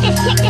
kick, kick, kick.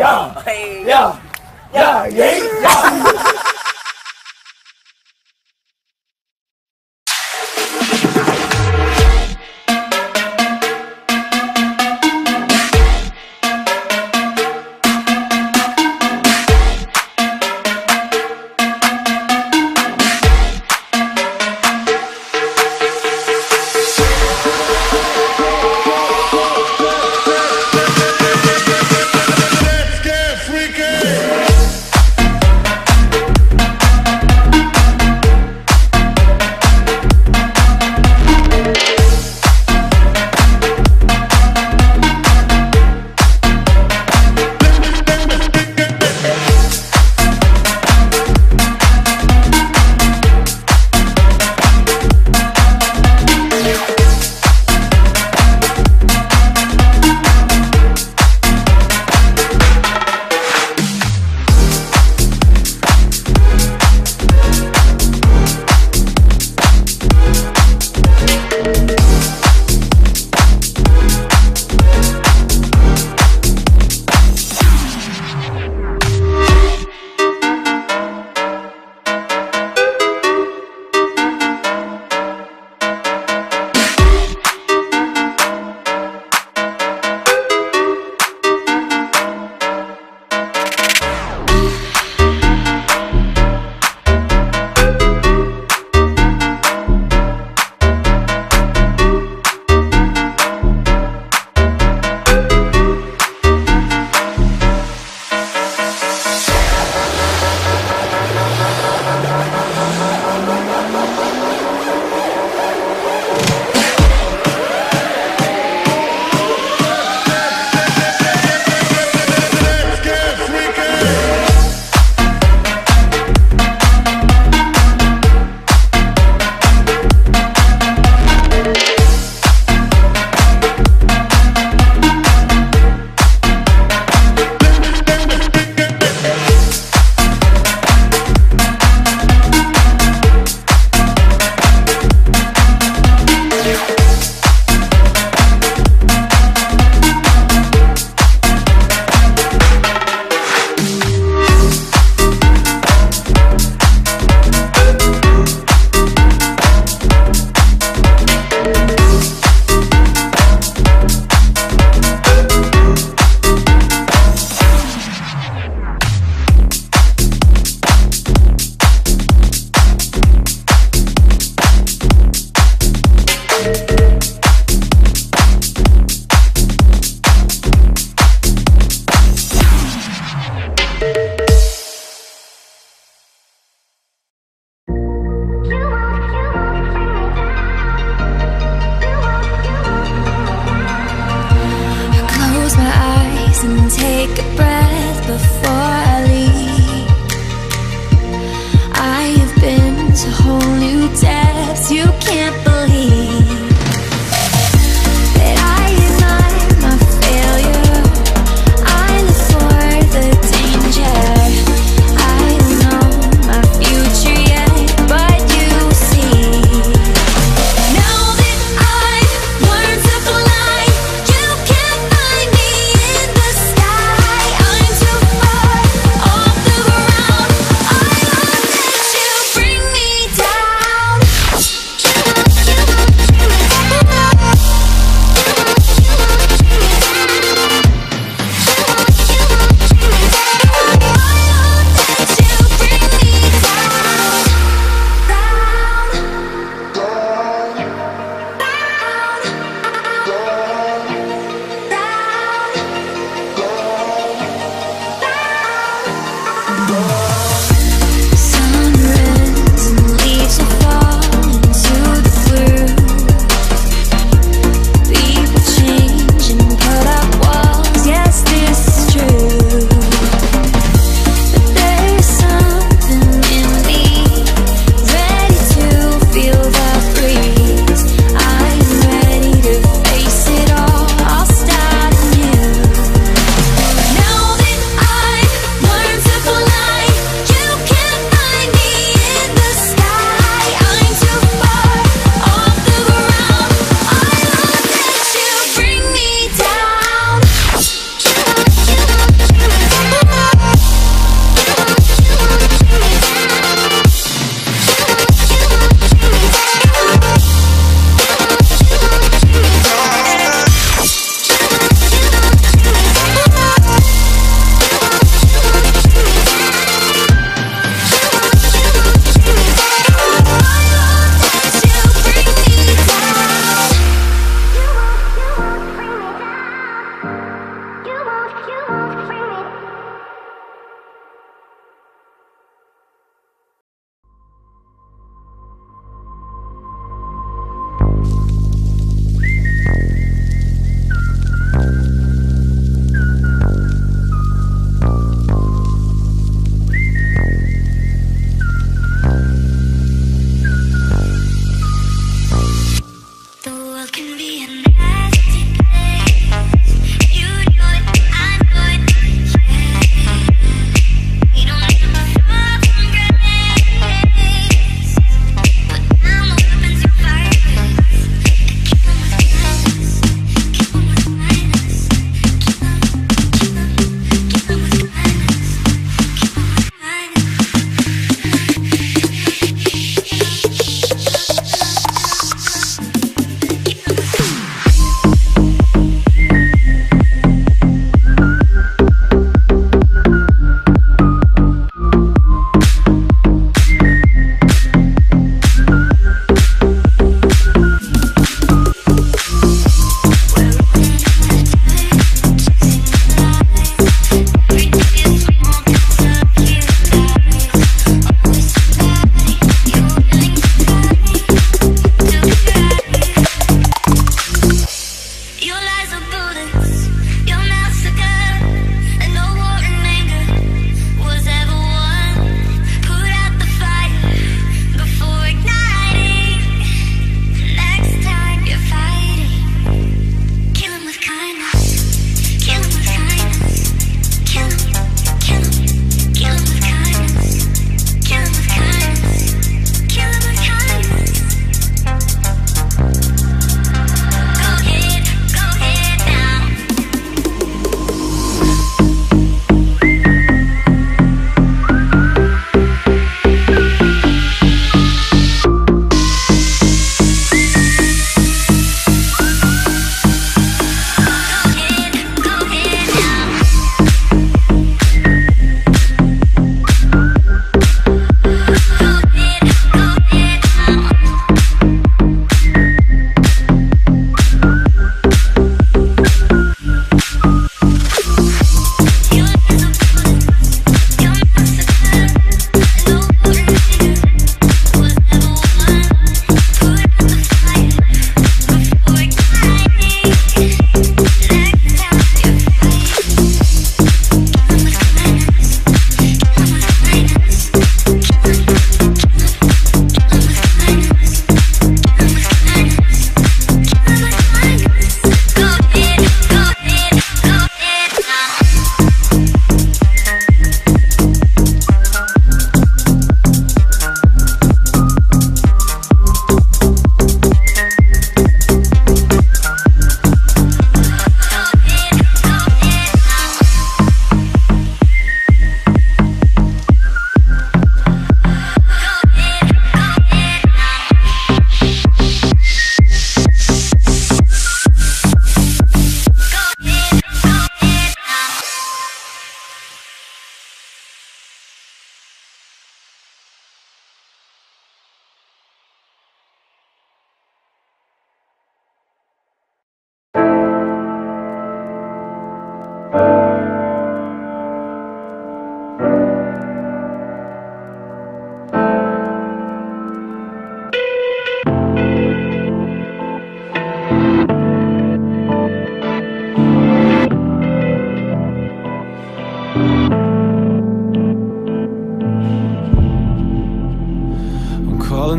야, 야, 야, 야, 야.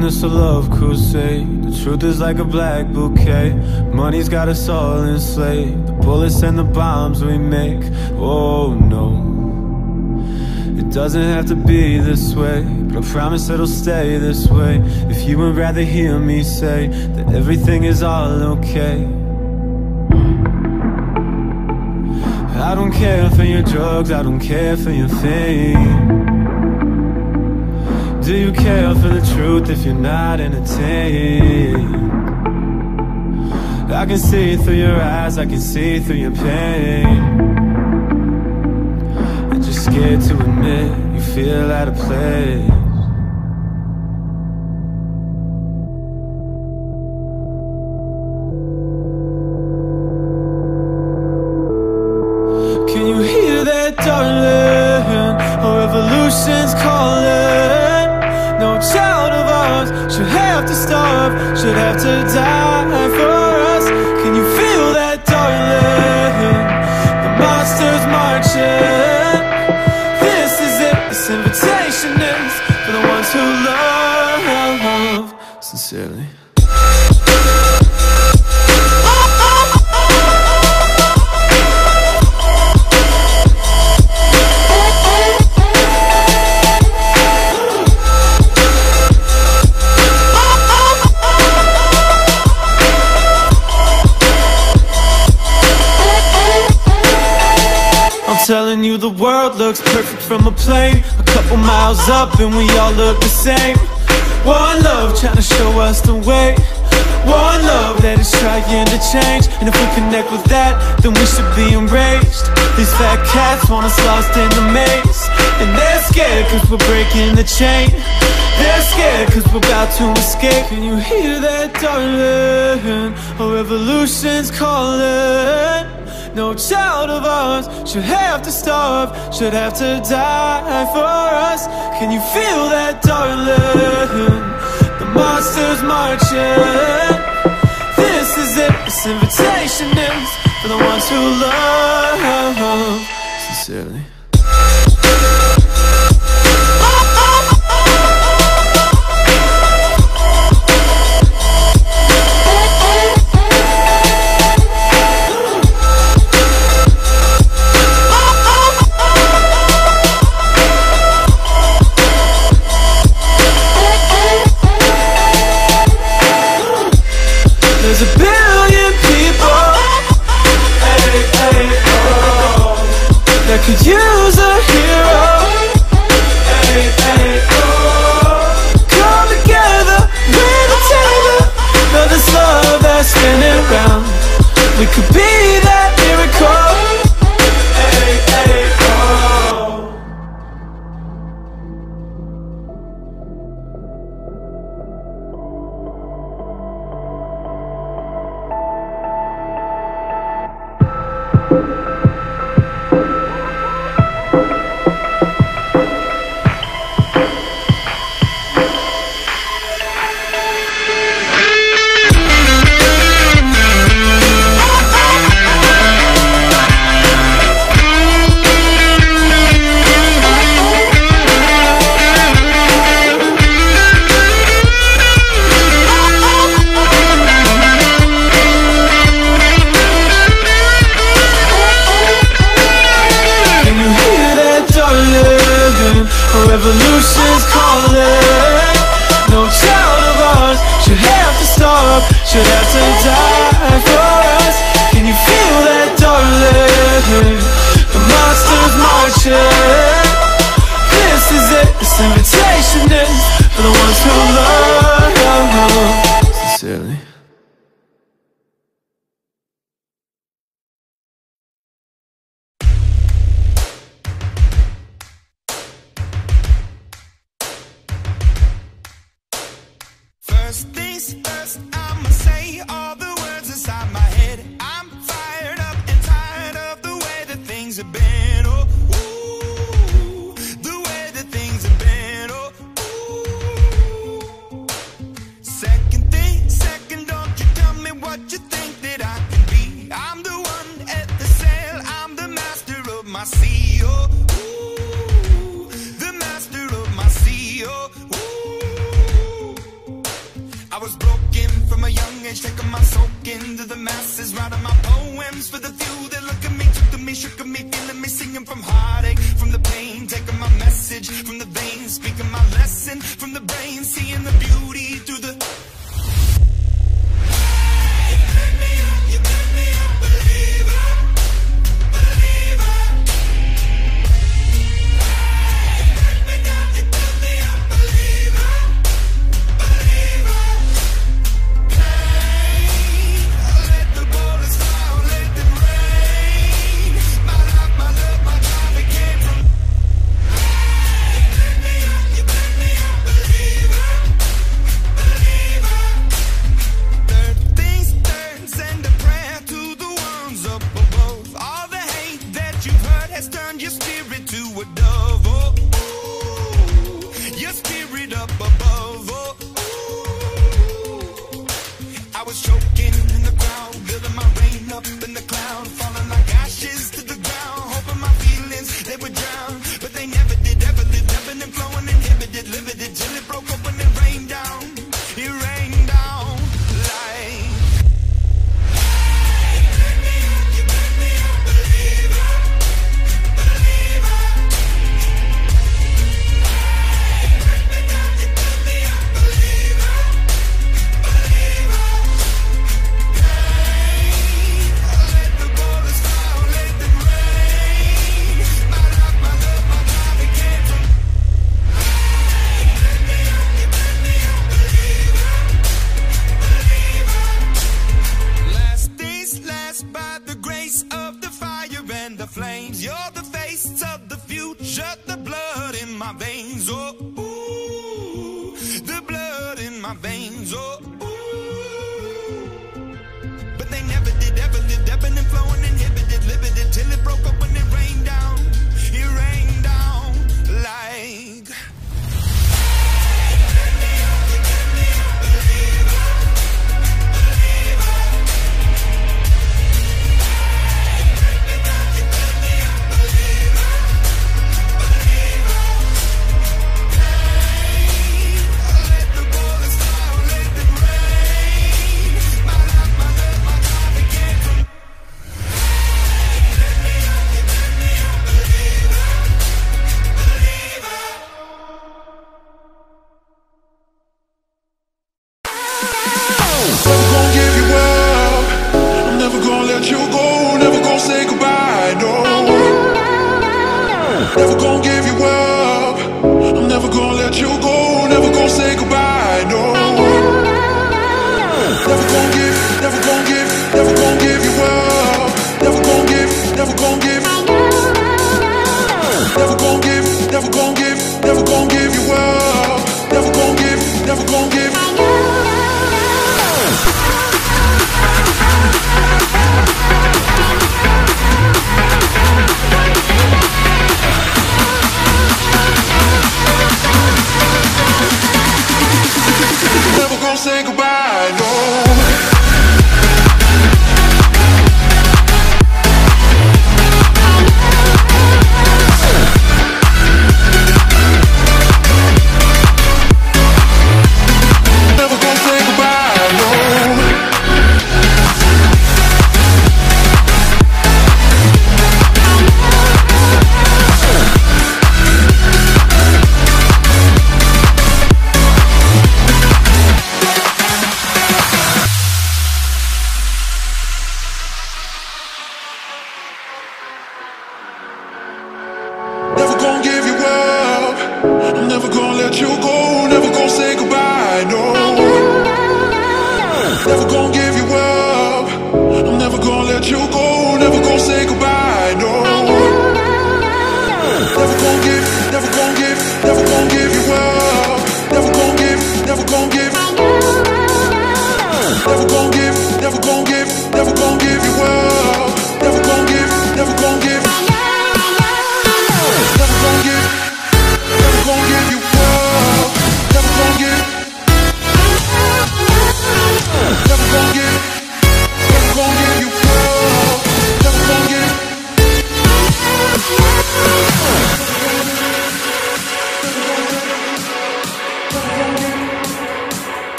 This a love crusade? The truth is like a black bouquet. Money's got us all enslaved. The bullets and the bombs we make. Oh no. It doesn't have to be this way But I promise it'll stay this way. If you would rather hear me say That everything is all okay. I don't care for your drugs, I don't care for your fame Do you care for the truth if you're not entertained? I can see through your eyes, I can see through your pain And you're scared to admit you feel out of place from a plane A couple miles up and we all look the same. One love trying to show us the way. One love that is trying to change. And if we connect with that, then we should be enraged. These fat cats want us lost in the maze. And they're scared cause we're breaking the chain. They're scared cause we're about to escape. Can you hear that, darling? A revolution's calling no child of ours should have to starve, should have to die for us. Can you feel that, darling? The monster's marching. This is it, this invitation is for the ones who love. Sincerely. Spinning round. We could be revolution's calling. No child of ours should have to starve, should have to die for us. Can you feel that, darling? The monster's marching. This is it, this invitation is for the ones who love.